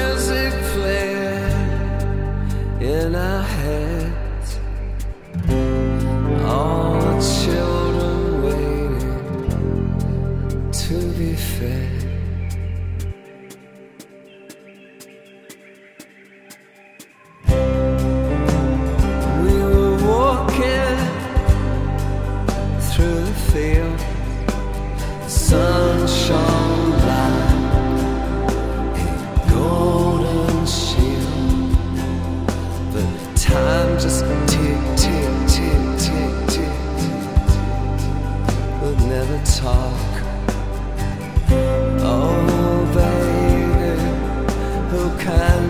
music playing in our heads. All the children waiting to be fed. We were walking through the field. The sun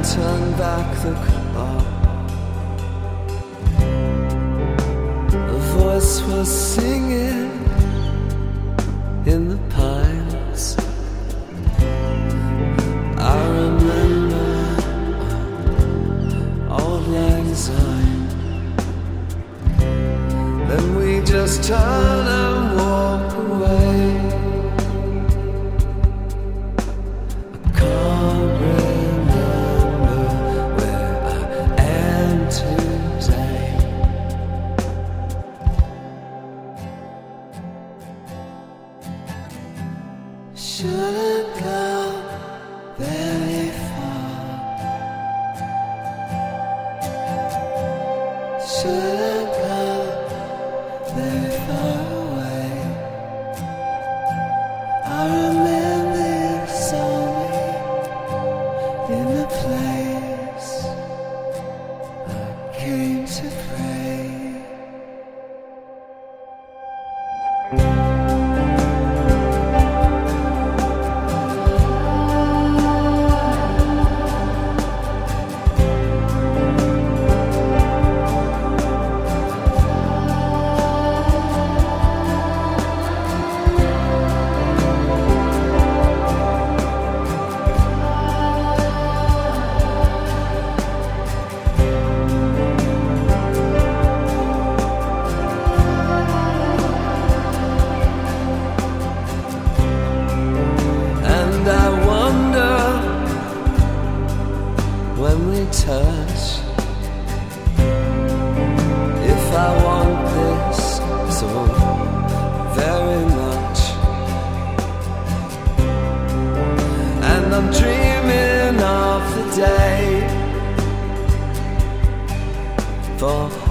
turn back the clock? A voice was singing in the pines. I remember old lang. Then we just turn and Shouldn't go very far. Shouldn't go very far away. I remember you saw in the place I came to pray. When we touch if I want this so very much. And I'm dreaming of the day for